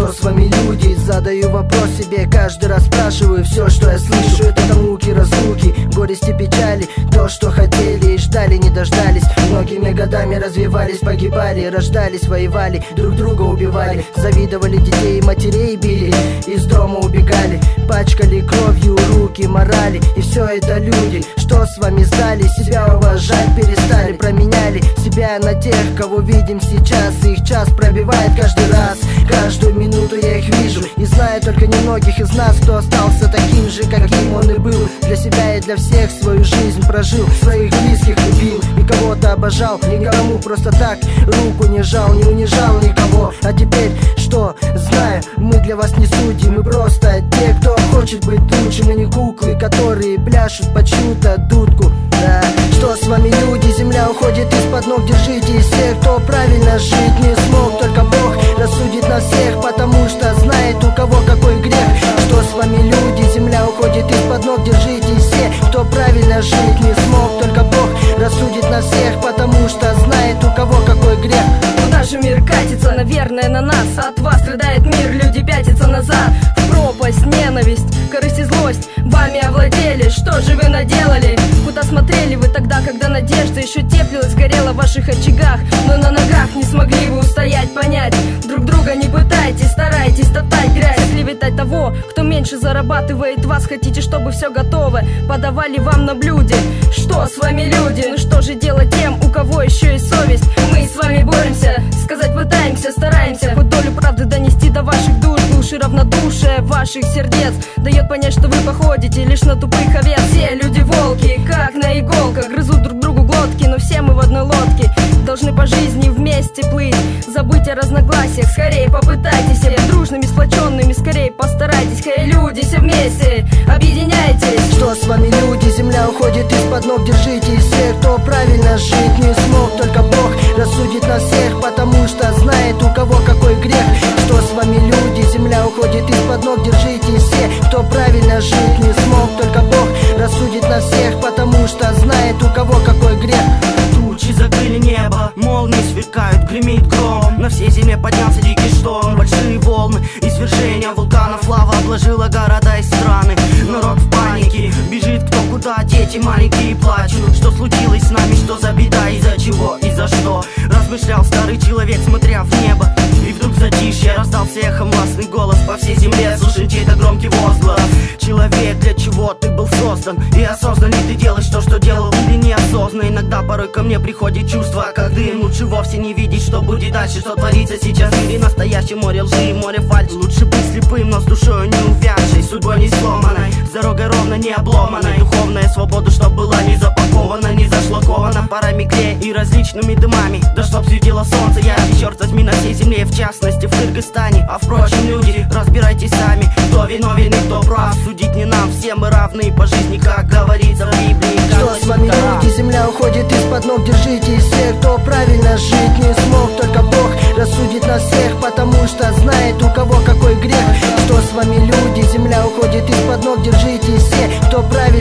Что с вами люди? Задаю вопрос себе. Каждый раз спрашиваю Все, что я слышу. Это муки, разлуки, горести, печали. То, что хотели и ждали, не дождались. Многими годами развивались, погибали Рождались, воевали, друг друга убивали Завидовали детей и матерей били. Из дома убегали, пачкали кровью руки, морали И все это люди, что с вами сдали Себя уважать перестали, променяли Себя на тех, кого видим сейчас. Их час пробивает каждый раз Каждую минуту я их вижу. И знаю только немногих из нас, кто остался таким же, каким он и был. Для себя и для всех свою жизнь прожил Своих близких любил. И кого-то обожал Никому просто так руку не жал, не унижал никого. А теперь что? Знаю, мы для вас не судьи Мы просто те, кто хочет быть пляшут под чью-то дудку Да, что с вами люди? Земля уходит из-под ног Держитесь все, кто правильно жить не смог. Только Бог рассудит нас всех Потому что знает у кого какой грех. Что с вами люди? Земля уходит из-под ног Держитесь все, кто правильно жить не смог. Только Бог рассудит нас всех Потому что знает у кого какой грех. Же мир катится, наверное, на нас. От вас страдает мир, люди пятятся назад ненависть, корысть и злость Вами овладели, что же вы наделали? Куда смотрели вы тогда, когда надежда еще теплилась, горела в ваших очагах Но на ногах не смогли вы устоять, понять Друг друга не пытайтесь, старайтесь топтать грязь Клеветать того, кто меньше зарабатывает вас Хотите, чтобы все готово, подавали вам на блюде Что с вами люди? Ну что же делать тем, у кого еще есть совесть? Мы с вами ваших сердец. Дает понять, что вы походите лишь на тупых овец. Все люди волки, как на иголках Грызут друг другу глотки, но все мы в одной лодке. Должны по жизни вместе плыть. Забыть о разногласиях, скорее попытайтесь. Быть дружными, сплоченными, скорее постарайтесь. Хей, люди, все вместе, объединяйтесь. Что с вами люди? Земля уходит из-под ног Держитесь всех Потому что знает у кого какой грех. Что с вами люди? Земля уходит из-под ног Держитесь все, кто правильно жить не смог Только Бог рассудит нас всех Потому что знает у кого какой грех. Тучи закрыли небо, молнии сверкают, гремит гром. На всей земле поднялся дикий шторм, большие волны Извержения вулканов, лава обложила города и страны. Народ в панике, бежит кто куда, дети маленькие плачут человек, смотря в небо. И вдруг затишье раздался эхом властный голос По всей земле. Слышен чей-то громкий возглас. Человек, для чего ты был создан? И осознанно ли ты делаешь то, что делал или неосознанно. Иногда порой ко мне приходит чувство, как дым. Лучше вовсе не видеть, что будет дальше, что творится сейчас. Мире Настоящее море лжи и море фальши Лучше быть слепым, но с душою не увядшей. Судьбой не сломанной, с дорогой ровно не обломанной. Духовная свобода, что была не запакована, зашлакована Парами клея и различными дымами. Да чтоб светило солнце, я черт возьми на всей земле. В частности в Кыргызстане. А впрочем, люди, разбирайтесь сами. Кто виновен и кто прав Судить не нам, все мы равны по жизни Как говорится в Библии Что с вами люди? Земля уходит из-под ног. Держитесь все, кто правильно жить не смог Только Бог рассудит нас всех Потому что знает у кого какой грех. Что с вами люди? Земля уходит из-под ног. Держитесь все, кто правильно